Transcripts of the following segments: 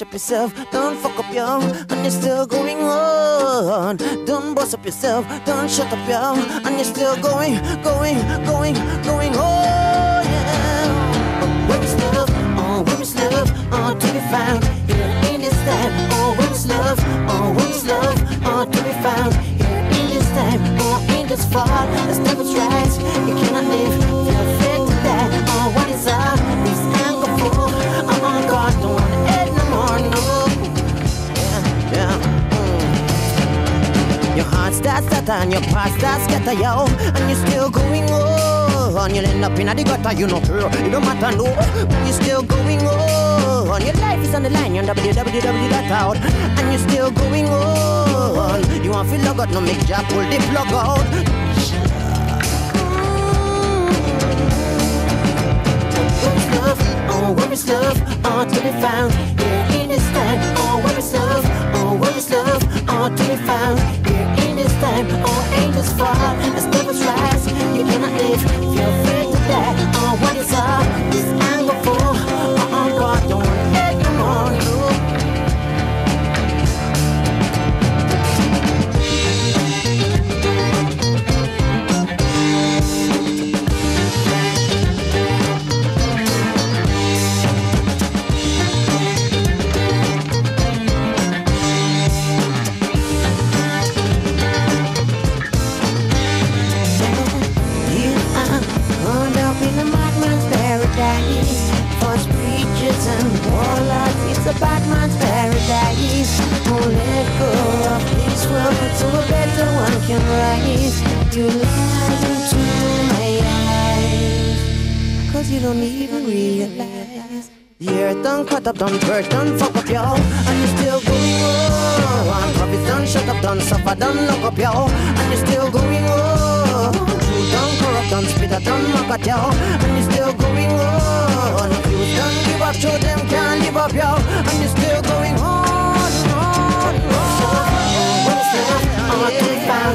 mash up yourself, don't fuck up yo, and you're still going on. Don't bust up yourself, don't shut up yo, and you're still going, going, going, going on. Yeah. Where is love? Oh, is love? Oh, to be found here in this time. Oh, is love? Oh, is love? Oh, to be found here in this time. Oh, in this fall, the devil's rise. You cannot live, feel afraid to die. Oh, what is up? Mm. Starts stutter and your past starts scatter, yo, and you're still going on. You'll end up in the gutter, you know, it don't matter, no. but You're still going on. Your life is on the line, you're on www.out, and you're still going on. You want to feel out, no make job, pull the plug out. Where is love? Oh, where is love? Oh, to be found it's a bad man's paradise. Oh, let go of this world so a better one can rise. You lie into my eyes, cause you don't even realize. The earth done cut up, done burnt, done fuck up, yo. And you're still going on. Prophets done shut up, done suffer, done lock up, yo. And you're still going on. Truth done corrupt, done spit up, done mock at, yo. And you're still going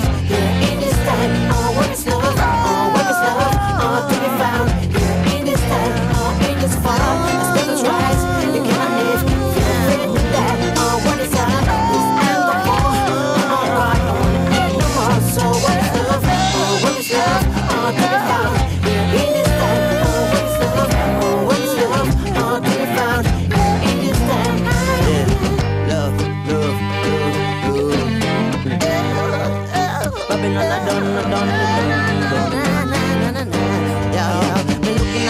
to Looking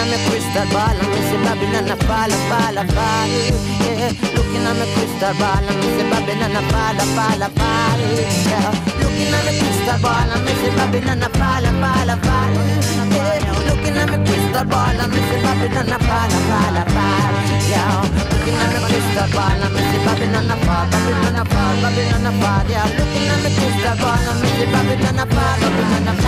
at me crystal ball me see Babylon a fall, a fall, a fall. Yeah, looking at me crystal ball me see Babylon a fall, a fall, a fall. Yeah, looking at me crystal ball me see Babylon a fall, a fall, a fall. Yeah, looking at me crystal ball and me see Babylon a fall, a fall, a fall. Yeah, looking at me crystal ball and me see Babylon a fall, Babylon a fall, Babylon a fall. Yeah, Zabawno myśli, baby, to na parę, na parę